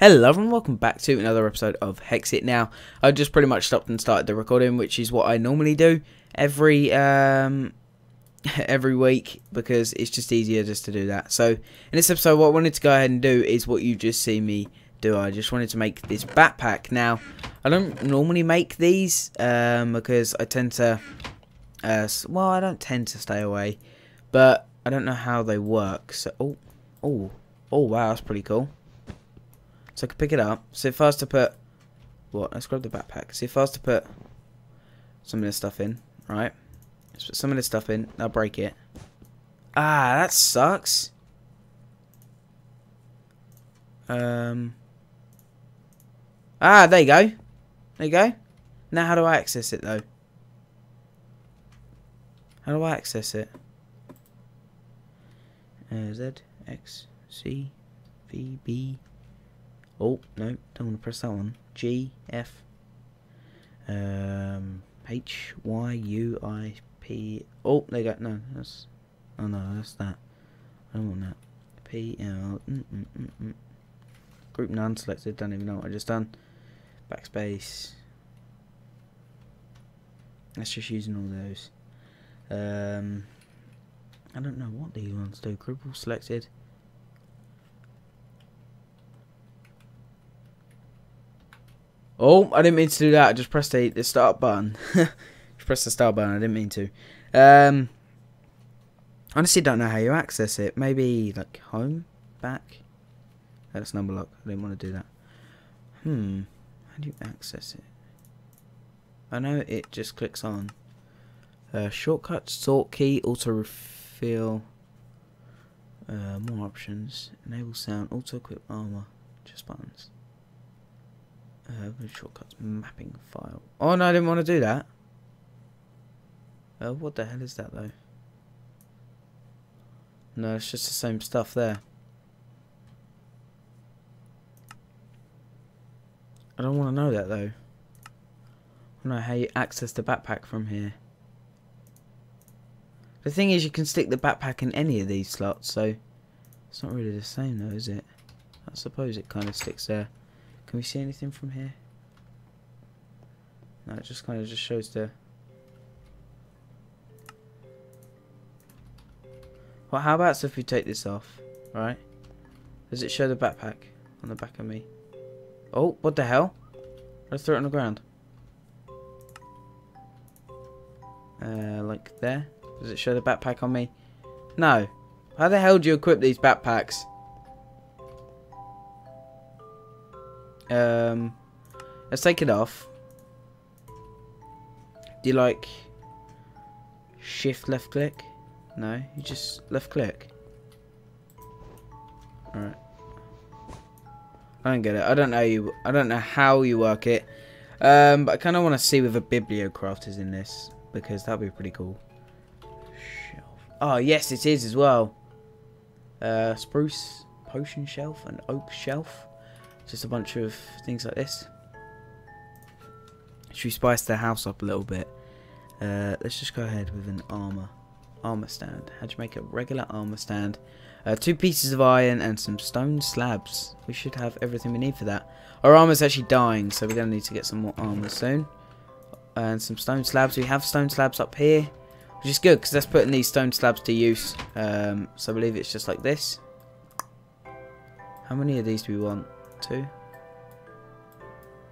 Hello and welcome back to another episode of Hexxit. Now, I just pretty much stopped and started the recording, which is what I normally do every um every week because it's just easier just to do that. So, in this episode, what I wanted to go ahead and do is what you just see me do. I just wanted to make this backpack. Now, I don't normally make these um because I tend to uh well, I don't tend to stay away, but I don't know how they work. So, oh, oh, oh, wow, that's pretty cool. So I can pick it up. So if I was to put... What? Let's grab the backpack. So if I was to put some of this stuff in, right? Let's put some of this stuff in. I'll break it. Ah, that sucks. Um. Ah, there you go. There you go. Now how do I access it, though? How do I access it? Uh, Z, X, C, V, B... Oh, no, don't want to press that one. G, F, um, H, Y, U, I, P. Oh, there you go. No, that's. Oh no, that's that. I don't want that. P, L, mm, mm, mm, mm. Group none selected. Don't even know what I just done. Backspace. That's just using all those. Um, I don't know what these ones do. Group all selected. Oh, I didn't mean to do that. I just pressed the, the start button. just pressed the start button. I didn't mean to. Um, honestly, don't know how you access it. Maybe like home, back. That's number lock. I didn't want to do that. Hmm. How do you access it? I know it just clicks on. Uh, shortcut, sort key, auto refill. Uh, more options. Enable sound, auto equip armor. Just buttons. Uh, shortcuts mapping file. Oh no, I didn't want to do that. Uh, what the hell is that though? No, it's just the same stuff there. I don't want to know that though. I don't know how you access the backpack from here. The thing is, you can stick the backpack in any of these slots, so it's not really the same though, is it? I suppose it kind of sticks there. Can we see anything from here? No, it just kind of just shows the... Well, how about if we take this off, right? Does it show the backpack on the back of me? Oh, what the hell? Let's throw it on the ground. Uh, like there? Does it show the backpack on me? No. How the hell do you equip these backpacks? Um, let's take it off. Do you like shift left click? No, you just left click. Alright. I don't get it. I don't know you. I don't know how you work it. Um, but I kind of want to see whether Bibliocraft is in this because that'd be pretty cool. Shelf. Oh yes, it is as well. Uh, spruce potion shelf and oak shelf. Just a bunch of things like this. Should we spice the house up a little bit? Uh, let's just go ahead with an armor. Armor stand. How do you make a regular armor stand? Uh, two pieces of iron and some stone slabs. We should have everything we need for that. Our armor's actually dying, so we're going to need to get some more armor soon. And some stone slabs. We have stone slabs up here, which is good because that's putting these stone slabs to use. Um, so I believe it's just like this. How many of these do we want? Two?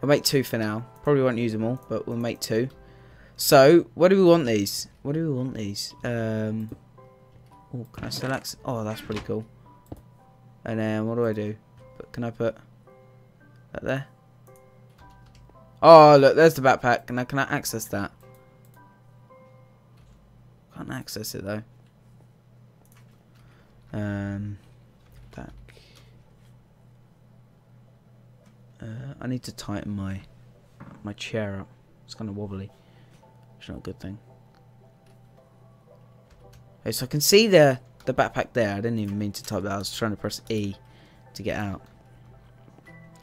I'll make two for now. Probably won't use them all, but we'll make two. So, what do we want these? What do we want these? Um, oh, can I select? Oh, that's pretty cool. And then, what do I do? But can I put that there? Oh, look, there's the backpack. I, can I access that? Can't access it, though. Um, back. Uh, I need to tighten my my chair up. It's kind of wobbly. It's not a good thing. Okay, so I can see the the backpack there. I didn't even mean to type that. I was trying to press E to get out.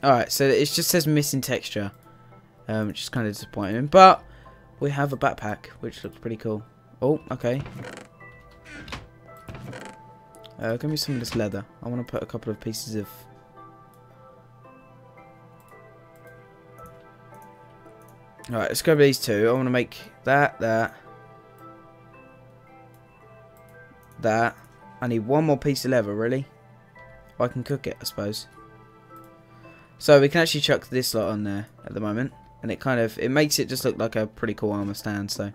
Alright, so it just says missing texture. Um, which is kind of disappointing. But we have a backpack, which looks pretty cool. Oh, okay. Uh, give me some of this leather. I want to put a couple of pieces of Alright, let's grab these two. I want to make that, that, that. I need one more piece of leather, really. I can cook it, I suppose. So we can actually chuck this lot on there at the moment. And it kind of, it makes it just look like a pretty cool armor stand. So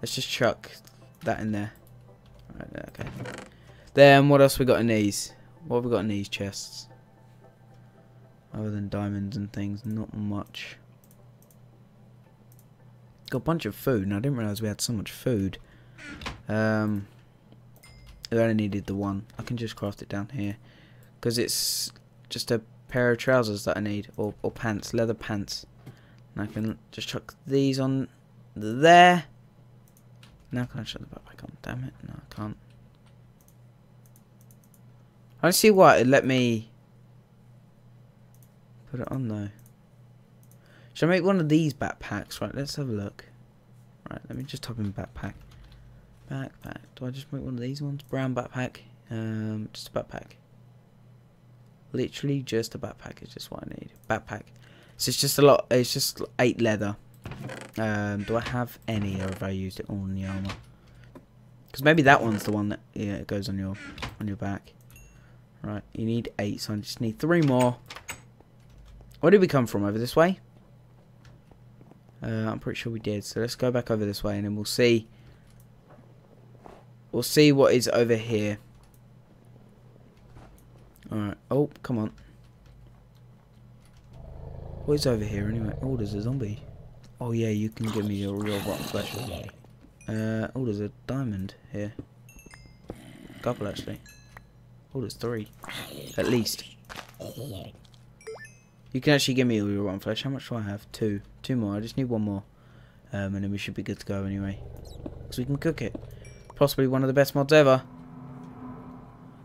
let's just chuck that in there. Right, okay. Then what else we got in these? What have we got in these chests? Other than diamonds and things, not much. Got a bunch of food, and I didn't realise we had so much food. Um, I only needed the one. I can just craft it down here. Because it's just a pair of trousers that I need. Or, or pants, leather pants. And I can just chuck these on there. Now can I shut the backpack on? Damn it. No, I can't. I don't see why it let me put it on though. Should I make one of these backpacks? Right, let's have a look. Right, let me just type in backpack. Backpack. Do I just make one of these ones? Brown backpack. Um, just a backpack. Literally just a backpack is just what I need. Backpack. So it's just a lot. It's just eight leather. Um, do I have any, or have I used it all in the armor? Because maybe that one's the one that yeah it goes on your on your back. Right, you need eight, so I just need three more. Where did we come from? Over this way? Uh, I'm pretty sure we did. So let's go back over this way, and then we'll see. We'll see what is over here. Alright. Oh, come on. What is over here anyway? Oh, there's a zombie. Oh yeah, you can give me your real rotten flesh. Uh, oh, there's a diamond here. Couple actually. Oh, there's three. At least. You can actually give me all your rotten flesh. How much do I have? Two. Two more. I just need one more. Um, and then we should be good to go anyway. Because we can cook it. Possibly one of the best mods ever.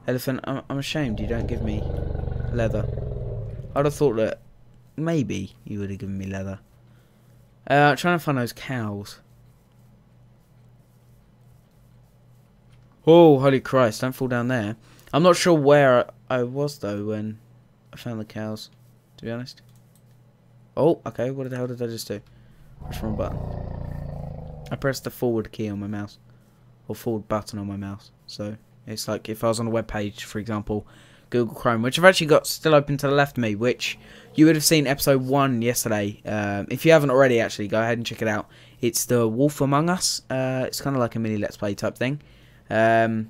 Elephant, I'm, I'm ashamed you don't give me leather. I'd have thought that maybe you would have given me leather. Uh, trying to find those cows. Oh, holy Christ, don't fall down there. I'm not sure where I was, though, when I found the cows, be honest. Oh, okay, what the hell did I just do? Push wrong button. I pressed the forward key on my mouse. Or forward button on my mouse. So, it's like if I was on a web page, for example, Google Chrome, which I've actually got still open to the left of me, which you would have seen episode 1 yesterday. Um, if you haven't already, actually, go ahead and check it out. It's the Wolf Among Us. Uh, it's kind of like a mini Let's Play type thing. Um,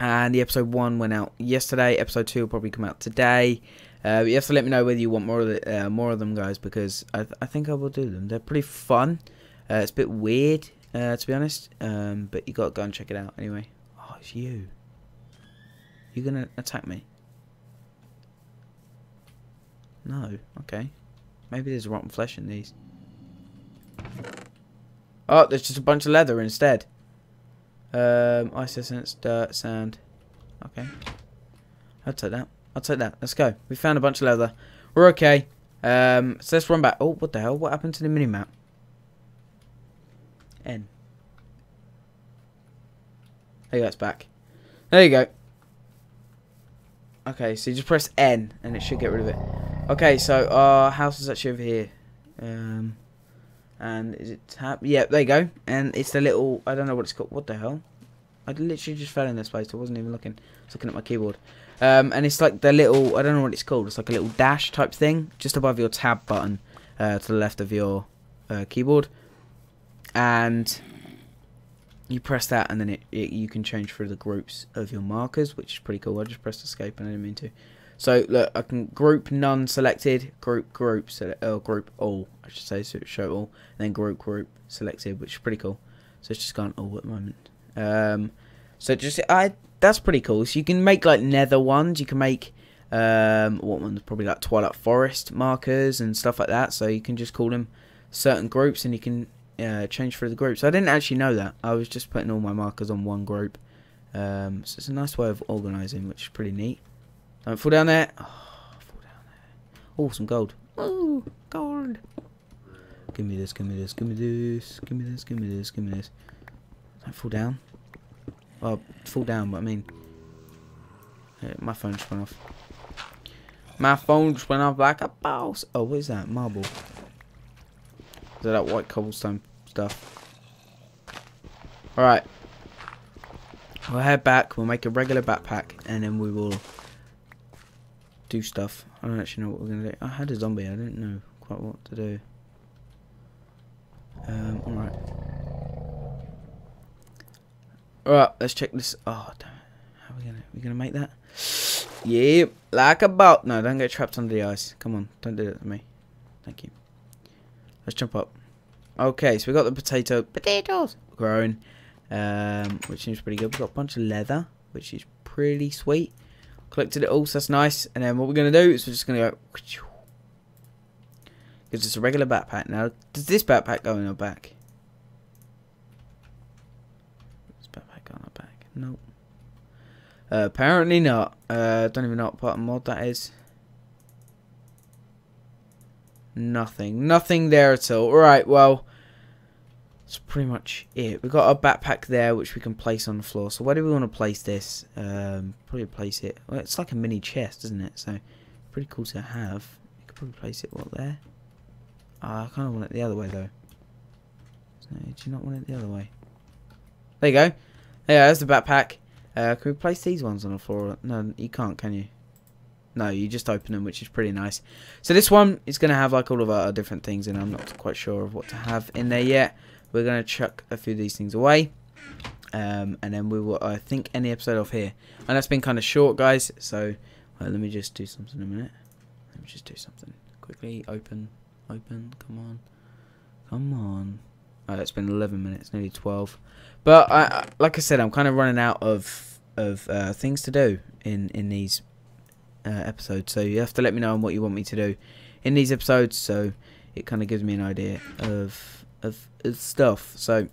and the episode one went out yesterday. Episode two will probably come out today. Uh, you have to let me know whether you want more of the, uh, more of them, guys, because I, th I think I will do them. They're pretty fun. Uh, it's a bit weird, uh, to be honest, um, but you got to go and check it out anyway. Oh, it's you. You gonna attack me? No. Okay. Maybe there's rotten flesh in these. Oh, there's just a bunch of leather instead. Um, ice essence, dirt, sand. Okay. I'll take that. I'll take that. Let's go. We found a bunch of leather. We're okay. Um, so let's run back. Oh, what the hell? What happened to the mini-map? N. There you go, it's back. There you go. Okay, so you just press N and it should get rid of it. Okay, so our house is actually over here. Um, and is it tab? Yeah, there you go. And it's the little, I don't know what it's called. What the hell? I literally just fell in this place. I wasn't even looking. I was looking at my keyboard. Um, and it's like the little, I don't know what it's called. It's like a little dash type thing. Just above your tab button uh, to the left of your uh, keyboard. And you press that and then it, it, you can change through the groups of your markers, which is pretty cool. I just pressed escape and I didn't mean to. So look, I can group none selected, group group select, or group all, I should say, so show all, and then group group selected, which is pretty cool. So it's just gone all at the moment. Um, so just I that's pretty cool. So you can make like nether ones. You can make um, what ones? Probably like Twilight Forest markers and stuff like that. So you can just call them certain groups, and you can uh, change through the groups. I didn't actually know that. I was just putting all my markers on one group. Um, so it's a nice way of organising, which is pretty neat. Don't fall down there. Oh, fall down there. Oh, some gold. Oh, gold. Give me this, give me this, give me this, give me this, give me this, give me this. Don't fall down. Well, fall down, but I mean... My phone just went off. My phone just went off like a boss. Oh, what is that? Marble. Is that white cobblestone stuff? Alright. We'll head back, we'll make a regular backpack, and then we will do stuff. I don't actually know what we're going to do. I had a zombie, I didn't know quite what to do. Um, alright. Alright, let's check this. Oh, damn it. How are we gonna, we gonna make that? Yep, like a boat. No, don't get trapped under the ice. Come on, don't do that to me. Thank you. Let's jump up. Okay, so we got the potato potatoes growing, um, which seems pretty good. We've got a bunch of leather, which is pretty sweet. Collected it all, so that's nice. And then what we're gonna do is we're just gonna go because it's a regular backpack. Now, does this backpack go in our back? This backpack go in our? Nope. Uh, apparently not. Uh, don't even know what part of mod that is. Nothing. Nothing there at all. Alright, well, that's pretty much it. We've got a backpack there which we can place on the floor. So where do we want to place this? Um, probably place it... Well, it's like a mini chest, isn't it? So, pretty cool to have. You could probably place it, what, there? Uh, I kind of want it the other way, though. So, do you not want it the other way? There you go. Yeah, there's the backpack. Uh, can we place these ones on the floor? No, you can't, can you? No, you just open them, which is pretty nice. So this one is going to have like all of our different things, and I'm not quite sure of what to have in there yet. We're going to chuck a few of these things away. Um, and then we will, I think, end the episode off here. And that's been kind of short, guys. So well, let me just do something in a minute. Let me just do something. Quickly, open, open, come on. Come on. Oh, it's been 11 minutes, nearly 12. But I, like I said, I'm kind of running out of of uh, things to do in in these uh, episodes. So you have to let me know on what you want me to do in these episodes. So it kind of gives me an idea of of, of stuff. So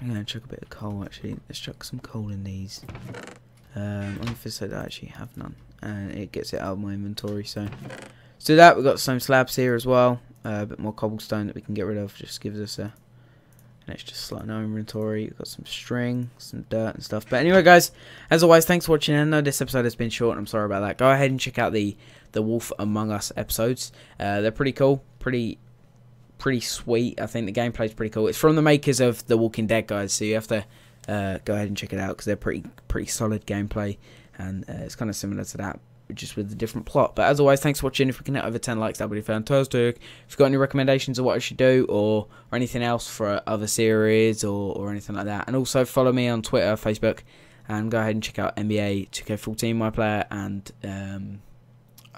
I'm gonna chuck a bit of coal. Actually, let's chuck some coal in these. Um, on the side, I actually have none, and it gets it out of my inventory. So let's that. We've got some slabs here as well. Uh, a bit more cobblestone that we can get rid of. Just gives us a it's just slot in our inventory. We've got some string, some dirt and stuff. But anyway, guys, as always, thanks for watching. I know this episode has been short. I'm sorry about that. Go ahead and check out the the Wolf Among Us episodes. Uh, they're pretty cool, pretty pretty sweet. I think the gameplay's pretty cool. It's from the makers of The Walking Dead, guys. So you have to uh, go ahead and check it out because they're pretty pretty solid gameplay, and uh, it's kind of similar to that just with a different plot. But as always, thanks for watching. If we can hit over 10 likes, that would be fantastic. If you've got any recommendations of what I should do or, or anything else for other series or, or anything like that. And also follow me on Twitter, Facebook, and go ahead and check out NBA 2K14, my player, and um,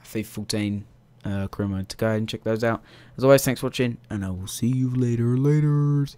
FIFA 14 uh, career mode. To go ahead and check those out. As always, thanks for watching, and I will see you later. Laters.